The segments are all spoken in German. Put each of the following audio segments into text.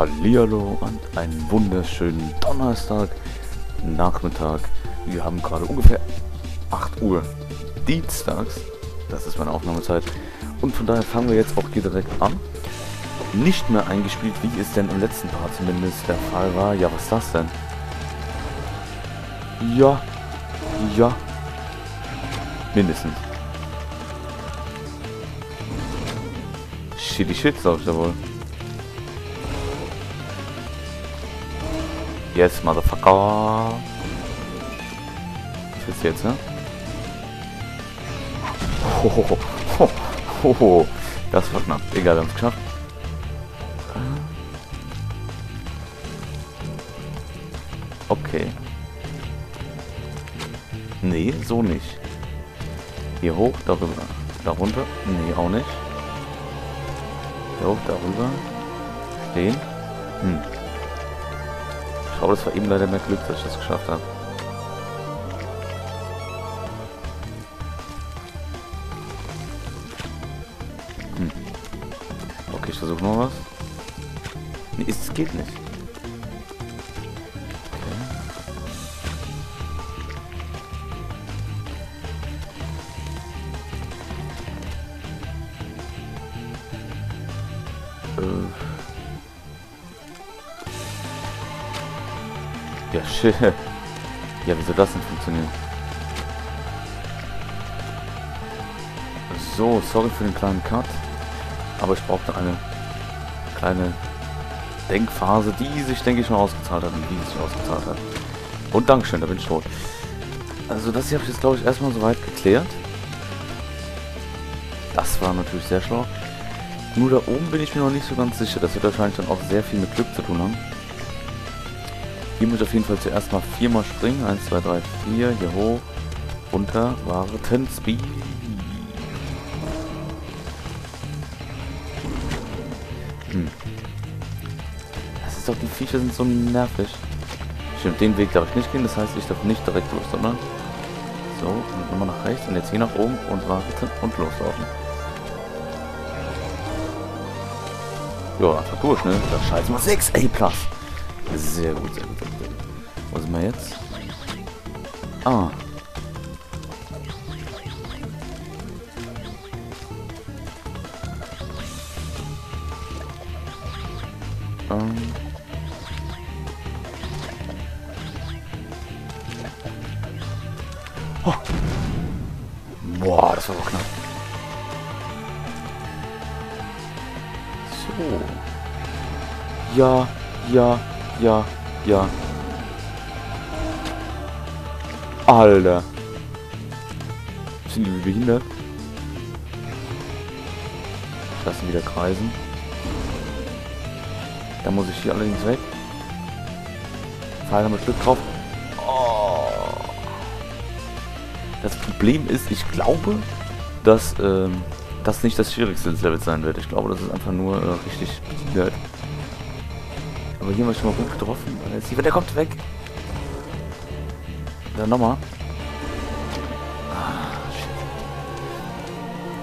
Hallihallo und einen wunderschönen Donnerstag Nachmittag. Wir haben gerade ungefähr 8 Uhr dienstags. Das ist meine Aufnahmezeit. Und von daher fangen wir jetzt auch hier direkt an. Nicht mehr eingespielt, wie es denn im letzten Part zumindest der Fall war. Ja, was ist das denn? Ja. Ja. Mindestens. Shitty shit, sag ich da wohl. Yes, Motherfucker. Was ist jetzt, ne? Hohoho. Hoho. Das war knapp. Egal, wir haben es geschafft. Okay. Nee, so nicht. Hier hoch, darüber. Darunter? Nee, auch nicht. Hier hoch, darüber. Stehen. Hm. Glaube, das war eben leider mehr Glück, dass ich das geschafft habe. Hm. Okay, ich versuche noch was. Nee, es geht nicht. Ja, shit. Ja, wie soll das denn funktionieren? So, sorry für den kleinen Cut. Aber ich brauchte eine kleine Denkphase, die sich, denke ich, schon ausgezahlt hat und die sich ausgezahlt hat. Und Dankeschön, da bin ich tot. Also das hier habe ich jetzt, glaube ich, erstmal soweit geklärt. Das war natürlich sehr schlau. Nur da oben bin ich mir noch nicht so ganz sicher. Das wird wahrscheinlich dann auch sehr viel mit Glück zu tun haben. Hier muss ich auf jeden Fall zuerst mal viermal springen. 1, 2, 3, 4. Hier hoch. Runter. Warten. Speed. Hm. Das ist doch, die Viecher sind so nervig. Stimmt, den Weg darf ich nicht gehen. Das heißt, ich darf nicht direkt durch, sondern so, und nochmal nach rechts und jetzt hier nach oben und warten und loslaufen. Ja, einfach durch, ne? Das scheiße mal 6 A. Sehr gut, sehr gut. Was sind wir jetzt? Ah. Ähm. Oh. Boah, das war doch knapp. So. Ja, ja, ja, ja. Alter. Sind die behindert? Lassen wieder kreisen. Da muss ich hier allerdings weg. Fall mit Glück drauf. Oh. Das Problem ist, ich glaube, dass ähm, das nicht das schwierigste des sein wird. Ich glaube, das ist einfach nur äh, richtig behindert. Aber hier haben wir schon mal gut getroffen. Hier, der kommt weg. Dann nochmal. Ah.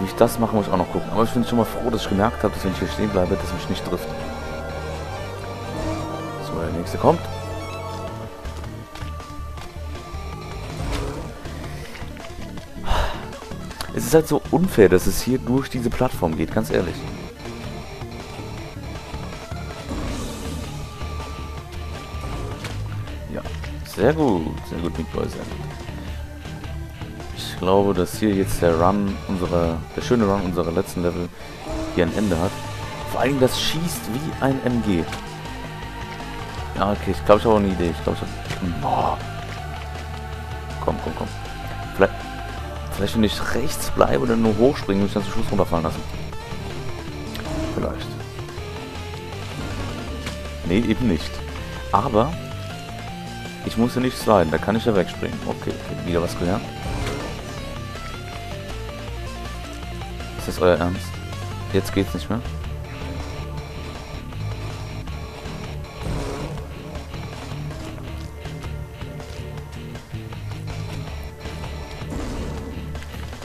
Wie ich das mache, muss ich auch noch gucken. Aber ich bin schon mal froh, dass ich gemerkt habe, dass wenn ich hier stehen bleibe, dass mich nicht trifft. So, der nächste kommt. Es ist halt so unfair, dass es hier durch diese Plattform geht, ganz ehrlich. Sehr gut, sehr gut, Big Boy, sehr gut. Ich glaube, dass hier jetzt der Run unserer, der schöne Run unserer letzten Level hier ein Ende hat. Vor allem das schießt wie ein MG. Ja, okay, ich glaube, ich habe auch eine Idee. Ich glaube, ich habe... Boah. Komm, komm, komm. Vielleicht... Vielleicht, wenn ich rechts bleibe und dann nur hochspringen, muss ich dann zum Schluss runterfallen lassen. Vielleicht. Nee, eben nicht. Aber ich muss ja nicht sliden, da kann ich ja wegspringen. Okay, okay. wieder was gelernt. Ist das euer Ernst? Jetzt geht's nicht mehr.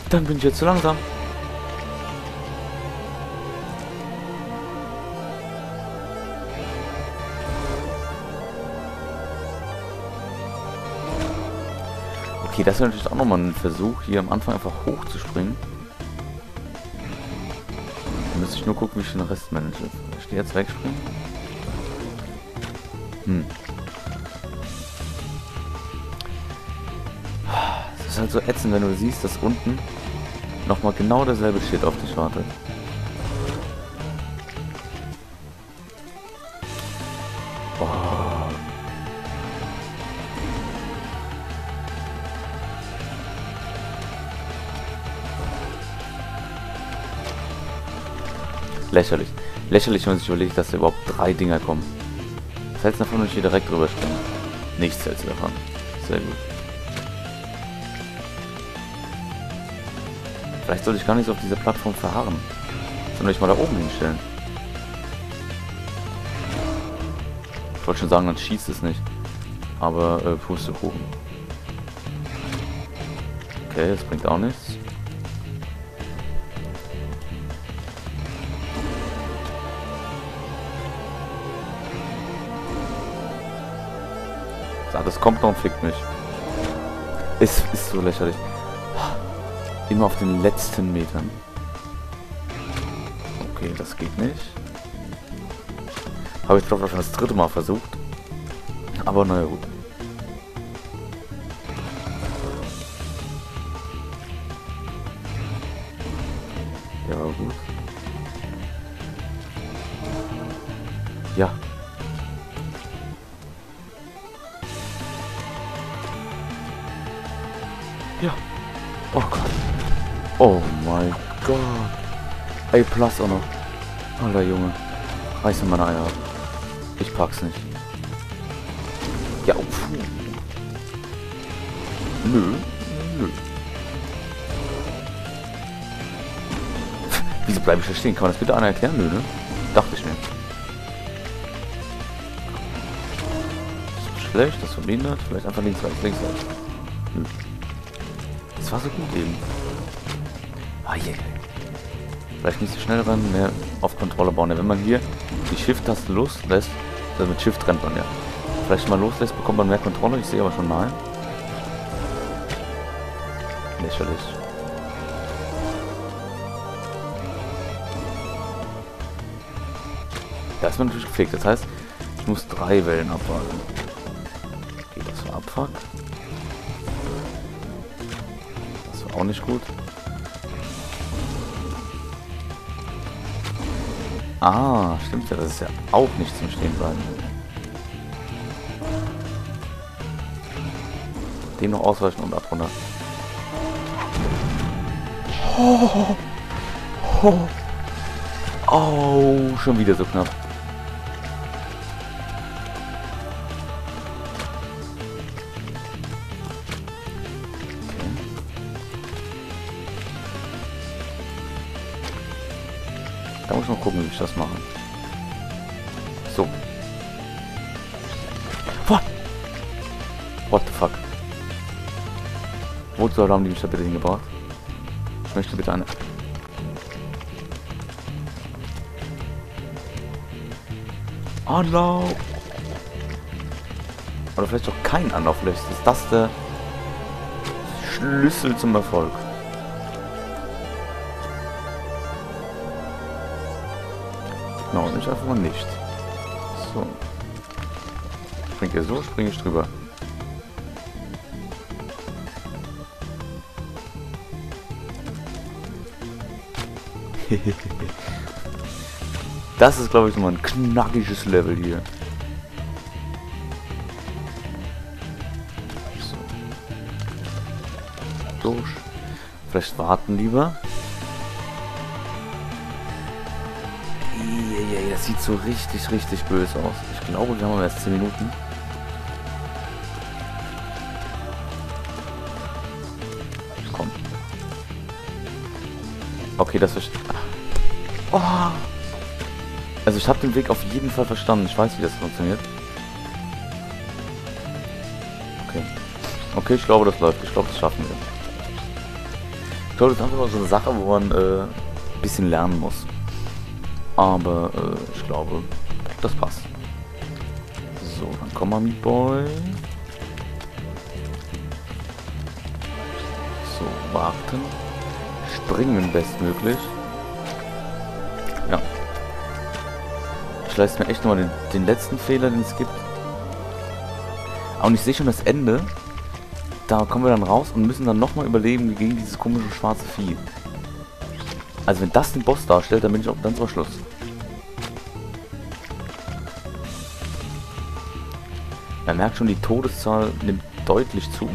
Dann bin ich jetzt zu langsam. Okay, das ist natürlich auch nochmal ein Versuch, hier am Anfang einfach hochzuspringen. Da müsste ich nur gucken, wie ich den Rest manage. Ich stehe jetzt wegspringen. Hm. Es ist halt so ätzend, wenn du siehst, dass unten nochmal genau derselbe Shit auf dich wartet. Lächerlich. Lächerlich, wenn man sich überlegt, dass da überhaupt drei Dinger kommen. Was hältst du davon, wenn ich hier direkt drüber springe? Nichts hältst du davon. Sehr gut. Vielleicht sollte ich gar nicht so auf dieser Plattform verharren. Sondern ich mal da oben hinstellen. Ich wollte schon sagen, dann schießt es nicht. Aber äh, Pustekuchen. Okay, das bringt auch nichts. Das kommt noch und fickt mich. Es ist so lächerlich. Immer auf den letzten Metern. Okay, das geht nicht. Habe ich glaube schon das dritte Mal versucht. Aber naja gut. Ja, gut. Ja. Oh mein Gott. A plus auch noch. Alter Junge. Reiß mir meine Eier ab. Ich pack's nicht. Ja, oh, puh. Nö. Nö. Wieso bleibe ich da stehen? Kann man das bitte einer erklären? Nö, ne? Dachte ich mir. Das ist schlecht, das verbindet. Vielleicht einfach links, rechts, links, rechts. Nö war so gut eben. Ah, yeah. Vielleicht nicht so schnell rennen, mehr auf Kontrolle bauen. Ja, wenn man hier die Shift-Taste loslässt, also mit Shift rennt man ja. Vielleicht mal loslässt, bekommt man mehr Kontrolle. Ich sehe aber schon nein. Lächerlich. Da ist man natürlich gefegt. Das heißt, ich muss drei Wellen abwarten. Geht das für Abfuck? auch nicht gut. Ah, stimmt ja, das ist ja auch nicht zum Stehenbleiben. Dem noch ausweichen und ab runter. Oh, oh. oh, schon wieder so knapp. Da muss ich mal gucken, wie ich das mache. So. What? What the fuck? Wozu haben die mich da bitte hingebracht? Ich möchte bitte eine... Anlauf! Oder vielleicht auch kein Anlauf. Vielleicht ist das der Schlüssel zum Erfolg. Genau, ich einfach mal nicht. So. Springt ihr so, springe ich drüber. das ist, glaube ich, mal ein knackiges Level hier. So. Durch. Vielleicht warten lieber. Sieht so richtig, richtig böse aus. Ich glaube, wir haben erst 10 Minuten. Komm. Okay, das ist... Oh. Also ich habe den Weg auf jeden Fall verstanden. Ich weiß, wie das funktioniert. Okay. Okay, ich glaube, das läuft. Ich glaube, das schaffen wir. Ich glaube, das ist einfach so eine Sache, wo man äh, ein bisschen lernen muss. Aber äh, ich glaube, das passt. So, dann komm mal, Meat Boy. warten. Springen bestmöglich. Ja. Ich leiste mir echt nochmal den, den letzten Fehler, den es gibt. Und ich sehe schon das Ende. Da kommen wir dann raus und müssen dann nochmal überleben gegen dieses komische schwarze Vieh. Also wenn das den Boss darstellt, dann bin ich auch dann zum Schluss. Man merkt schon, die Todeszahl nimmt deutlich zu.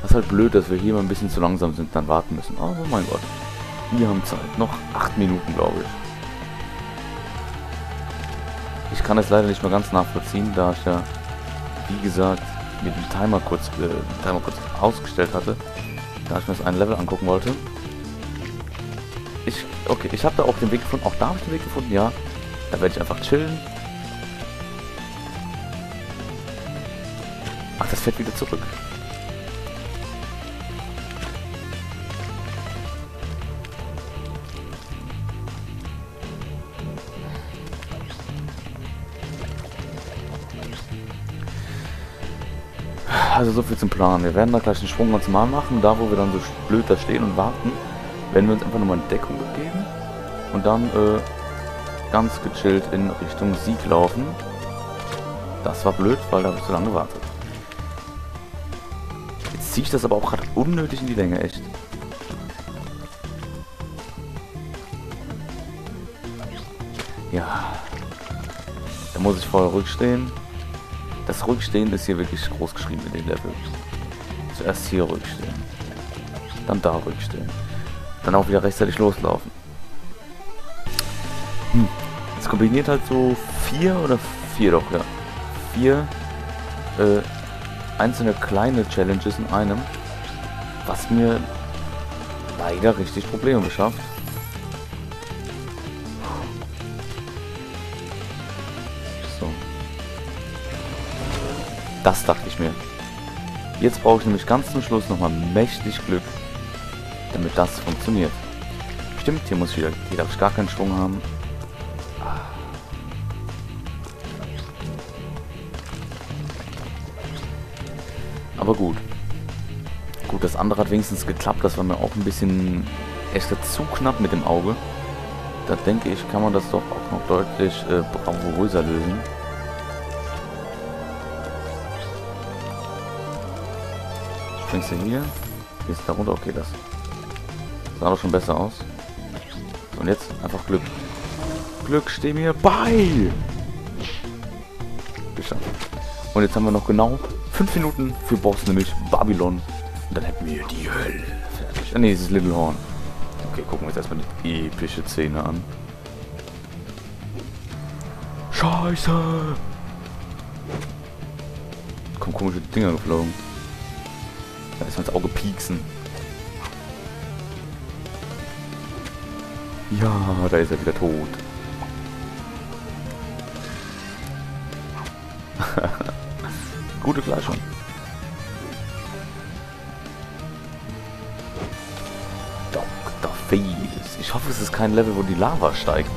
Das ist halt blöd, dass wir hier mal ein bisschen zu langsam sind, dann warten müssen. Oh, oh mein Gott. Wir haben Zeit. Noch acht Minuten, glaube ich. Ich kann es leider nicht mehr ganz nachvollziehen, da ich ja, wie gesagt, mir den Timer kurz, äh, Timer kurz ausgestellt hatte, da ich mir das ein Level angucken wollte. Ich, okay, ich habe da auch den Weg gefunden. Auch da habe ich den Weg gefunden, ja. Da werde ich einfach chillen. Ach, das fährt wieder zurück. Also so viel zum Plan. Wir werden da gleich einen Schwung ganz mal machen. Da, wo wir dann so blöd da stehen und warten, werden wir uns einfach nochmal in Deckung begeben. Und dann äh, ganz gechillt in Richtung Sieg laufen. Das war blöd, weil da habe ich zu lange gewartet. Jetzt ziehe ich das aber auch gerade unnötig in die Länge, echt. Ja. Da muss ich vorher rückstehen. Das Rückstehen ist hier wirklich groß geschrieben in dem Level. Zuerst hier rückstehen. Dann da rückstehen. Dann auch wieder rechtzeitig loslaufen. Hm. Es kombiniert halt so vier oder vier doch, ja. Vier äh, einzelne kleine Challenges in einem. Was mir leider richtig Probleme beschafft. Das dachte ich mir. Jetzt brauche ich nämlich ganz zum Schluss nochmal mächtig Glück, damit das funktioniert. Stimmt, hier muss ich wieder, hier darf ich gar keinen Schwung haben. Aber gut. Gut, das andere hat wenigstens geklappt. Das war mir auch ein bisschen echt zu knapp mit dem Auge. Da denke ich, kann man das doch auch noch deutlich äh, bravouröser lösen. Springst du hier? Gehst da runter? Okay, das sah doch schon besser aus. Und jetzt einfach Glück. Glück, steh mir bei! Geschafft. Und jetzt haben wir noch genau 5 Minuten für Boss, nämlich Babylon. Und dann hätten wir die Hölle fertig. Ah ne, es ist Little Horn. Okay, gucken wir uns erstmal die epische Szene an. Scheiße! Kommen komische Dinger geflogen. Da ist ins Auge pieksen. Ja, da ist er wieder tot. Gute Gleichung. Dr. Face. Ich hoffe, es ist kein Level, wo die Lava steigt.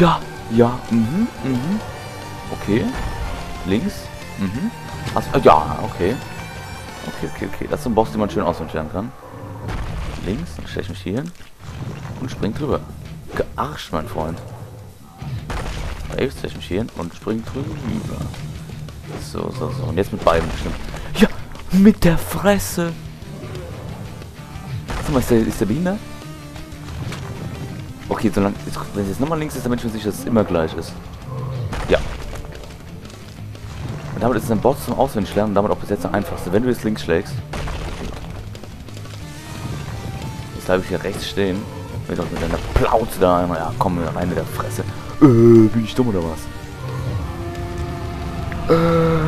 Ja, ja, mhm, mhm. Okay. Links. Mhm. Äh, ja, okay. Okay, okay, okay. Das ist ein Boss, den man schön ausentfernen kann. Links, dann stelle ich mich hier hin und spring drüber. Gearscht, mein Freund. Jetzt stelle ich mich hier hin und spring drüber. So, so, so. Und jetzt mit beiden bestimmt. Ja, mit der Fresse. Sag ist der, ist der behindert? Okay, solange, wenn es jetzt nochmal links ist, damit ich mir sicher, dass es immer gleich ist. Ja. Und damit ist es ein Boss zum Auswendiglernen und damit auch bis jetzt der einfachste. Wenn du jetzt links schlägst. Jetzt bleibe ich hier rechts stehen. Mit, mit einer Plauze da einmal. Ja, komm, rein mit der Fresse. Äh, bin ich dumm oder was? Äh.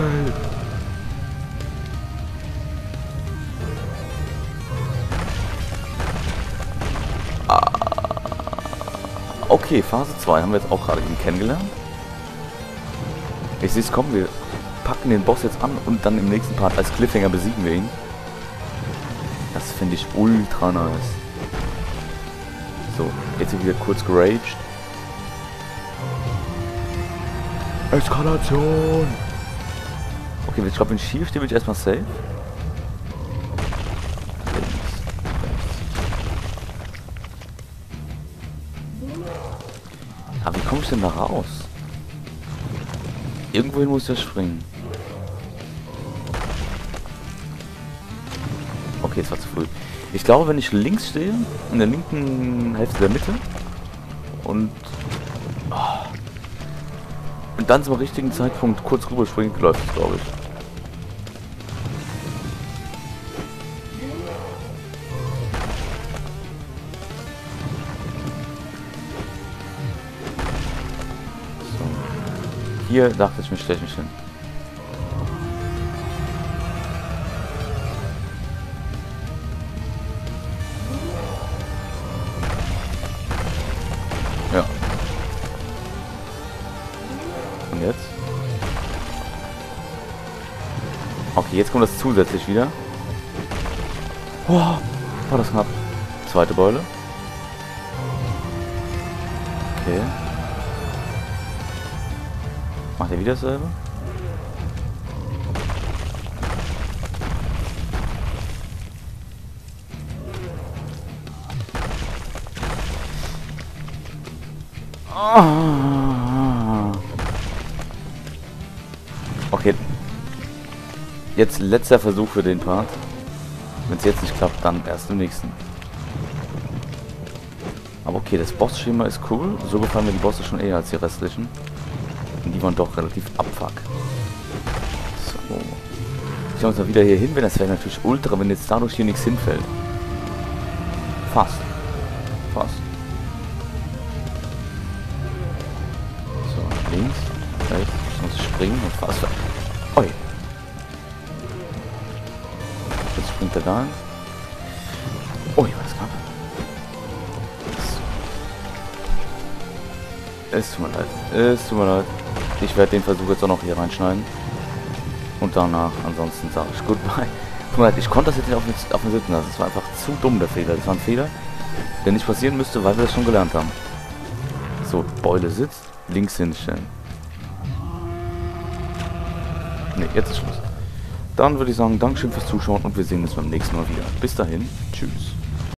Okay, Phase 2 haben wir jetzt auch gerade kennengelernt. Ich sehe es kommen, wir packen den Boss jetzt an und dann im nächsten Part als Cliffhanger besiegen wir ihn. Das finde ich ultra nice. So, jetzt wieder kurz geraged. Eskalation! Okay, ich glaube, wenn ich schief stehe, bin ich erstmal safe. Denn da raus? Irgendwohin muss ich springen. Okay, es war zu früh. Ich glaube, wenn ich links stehe, in der linken Hälfte der Mitte und, oh, und dann zum richtigen Zeitpunkt kurz rüberspringt, läuft es, glaube ich. Hier dachte ich mir, stelle ich mich hin. Ja. Und jetzt? Okay, jetzt kommt das zusätzlich wieder. Oh, war das knapp. Zweite Beule. Okay. Macht er wieder dasselbe? Okay. Jetzt letzter Versuch für den Part. Wenn es jetzt nicht klappt, dann erst im nächsten. Aber okay, das Boss-Schema ist cool. So gefallen mir die Bosse schon eher als die restlichen. Waren doch relativ abfuck. So. Ich schaue mal wieder hier hin, wenn das wäre natürlich ultra, wenn jetzt dadurch hier nichts hinfällt. Fast. Fast. So, links, rechts, muss springen und fast. Oi. Jetzt springt er da. Ui, was knapp. Es tut mir leid. Es tut mir leid. Ich werde den Versuch jetzt auch noch hier reinschneiden. Und danach, ansonsten sage ich Goodbye. Mir leid, ich konnte das jetzt nicht auf mich, auf sitzen lassen. Das war einfach zu dumm, der Fehler. Das war ein Fehler, der nicht passieren müsste, weil wir das schon gelernt haben. So, Beule sitzt, links hinstellen. Ne, jetzt ist Schluss. Dann würde ich sagen, Dankeschön fürs Zuschauen und wir sehen uns beim nächsten Mal wieder. Bis dahin, tschüss.